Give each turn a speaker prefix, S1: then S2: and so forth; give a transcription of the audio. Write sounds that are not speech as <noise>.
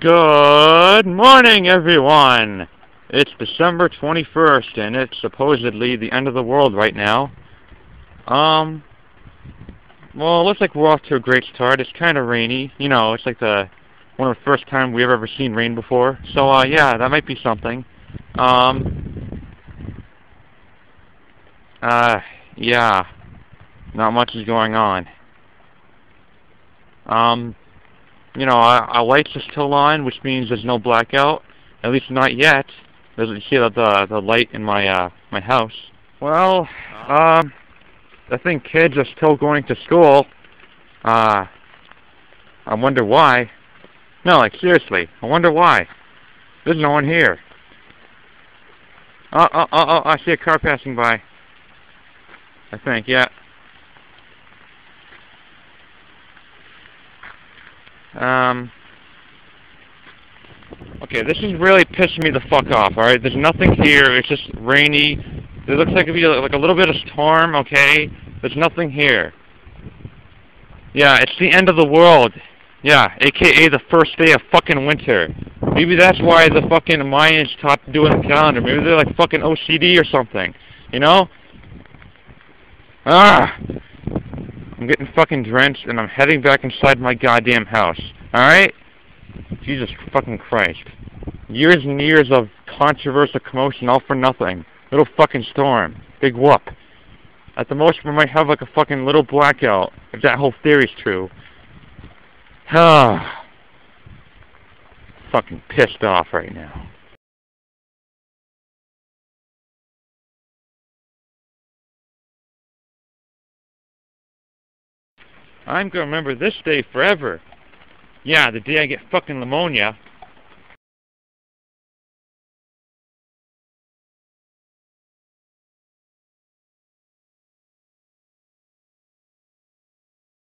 S1: Good morning, everyone! It's December 21st, and it's supposedly the end of the world right now. Um, well, it looks like we're off to a great start. It's kind of rainy. You know, it's like the one of the first time we've ever seen rain before. So, uh, yeah, that might be something. Um, uh, yeah, not much is going on. Um, you know, our, our lights are still on, which means there's no blackout. At least not yet. You see the the light in my uh my house. Well, um, I think kids are still going to school. Uh, I wonder why. No, like seriously, I wonder why. There's no one here. Oh, oh, oh, oh, I see a car passing by. I think, yeah. Um, okay, this is really pissing me the fuck off, alright? There's nothing here, it's just rainy. It looks like it'd be like a little bit of storm, okay? There's nothing here. Yeah, it's the end of the world. Yeah, aka the first day of fucking winter. Maybe that's why the fucking Mayans stopped doing the calendar. Maybe they're like fucking OCD or something. You know? Ah! I'm getting fucking drenched, and I'm heading back inside my goddamn house. Alright? Jesus fucking Christ. Years and years of controversial commotion all for nothing. Little fucking storm. Big whoop. At the most, we might have like a fucking little blackout, if that whole theory's true. <sighs> Fucking pissed off right now. I'm gonna remember this day forever. Yeah, the day I get fucking pneumonia.